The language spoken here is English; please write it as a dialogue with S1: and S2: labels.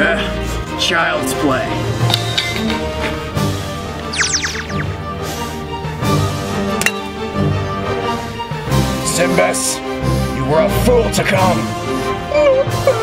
S1: Child's play. Simbus, you were a fool to come.